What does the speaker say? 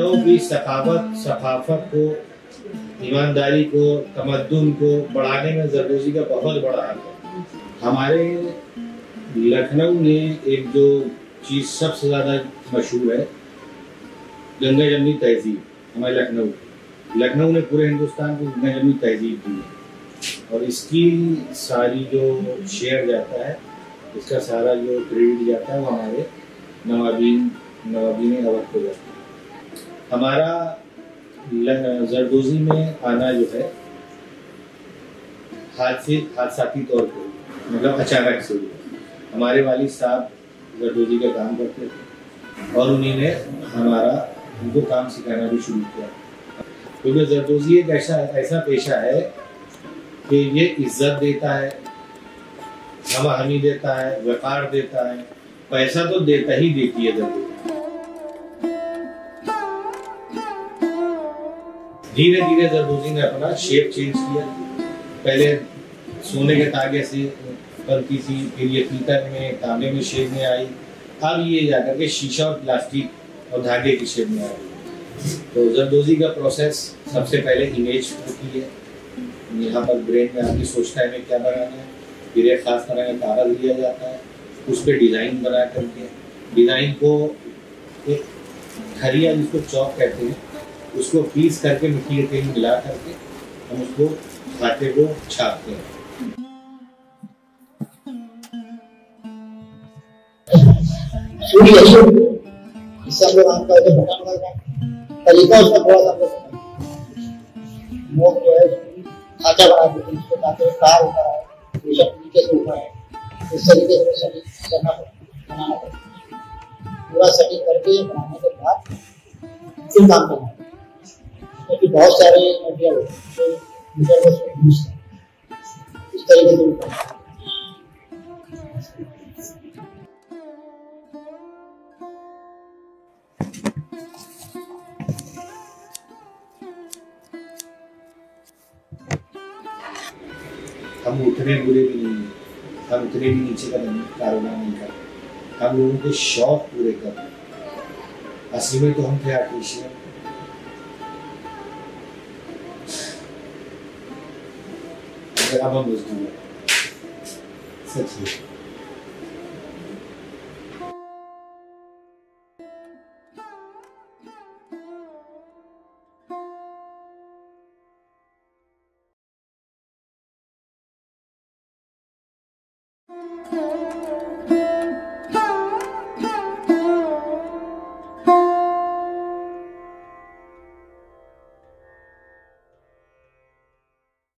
लखनऊ की सखावत, सखाफत को, ईमानदारी को, तमद्दुन को बढ़ाने में जरदोजी का बहुत बड़ा हाथ है। हमारे लखनऊ में एक जो चीज़ सबसे ज़्यादा मशहूर है, गंगा जमनी तहजीब, हमारे लखनऊ लखनऊ ने पूरे हिंदुस्तान को गंगा जमनी तहजीब दी है। और इसकी सारी जो शेयर जाता है, इसका सारा जो क्रेडिट जाता है, वो हमारे नवाबीन नवाबीन अवध को जाता है। हमारा जरदोजी में आना जो है, हादसे, हादसाती तौर पर मतलब अचानक से हुआ। हमारे वालिद साहब जरदोजी का काम करते थे और उन्हीं ने हमारा, उनको काम सिखाना भी शुरू किया। क्योंकि जरदोजी एक ऐसा ऐसा पेशा है कि ये इज़्ज़त देता है हम हमी देता है, वकार देता है, पैसा तो देता ही देती है जरदोजी। धीरे धीरे जरदोजी ने अपना शेप चेंज किया, पहले सोने के तागे से बनती थी फिर ये पीतल में, तांबे में शेप में आई, अब ये जाकर के शीशा और प्लास्टिक और धागे की शेप में आई। तो जरदोजी का प्रोसेस सबसे पहले इमेज होती है यहाँ पर ब्रेन में आके सोचता है मैं क्या बनाना है। फिर एक खास तरह का कागज़ लिया जाता है। उस पर डिज़ाइन बना करके। डिज़ाइन को एक खरिया जिसको चौक कहते हैं उसको पीस करके मिट्टी के तेल मिला करके हम उसको खाते को छापते हैं। है तरीका उसका थोड़ा सा जो है खाचा बना हैं ताकि तार होता है नीचे से ऊपर है इस तरीके से करना बनाना पड़ता पूरा सटीक करके बनाने के बाद फिर काम करना। है बहुत सारे हम उतने बुरे भी नहीं, हम उतने भी नीचे का कारोबार नहीं करते हम लोगों के शौक पूरे कर असली में तो हम थे आर्टिशियन मगर अब हम